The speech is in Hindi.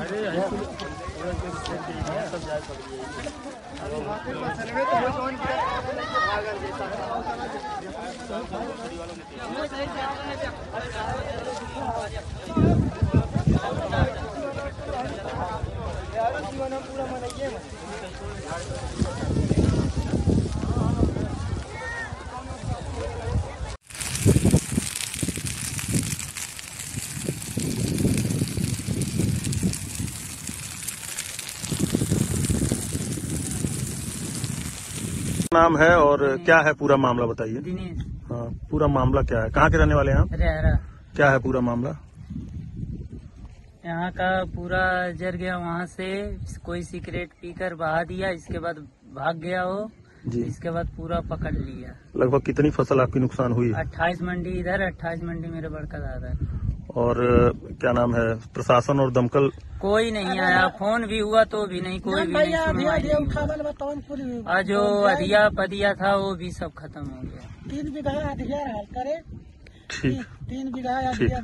अरे सब जा सकते हैं नाम है और क्या है पूरा मामला बताइए। दिनेश। हाँ पूरा मामला क्या है? कहाँ के रहने वाले हैं आप? क्या है पूरा मामला? यहाँ का पूरा जर गया वहाँ से कोई सिगरेट पीकर बहा दिया इसके बाद भाग गया वो। जी। इसके बाद पूरा पकड़ लिया। लगभग कितनी फ़सल आपकी नुकसान हुई? अट्ठाईस मंडी इधर अट्ठाईस मंडी मेरे बड़का दादा। और क्या नाम है प्रशासन और दमकल। कोई नहीं आया फ़ोन भी हुआ तो भी नहीं कोई भी नहीं सुनवाई। जो अधिया पदिया था वो भी सब खत्म हो गया। तीन बीघा अधिया करे? ठीक। तीन बीघा अधिया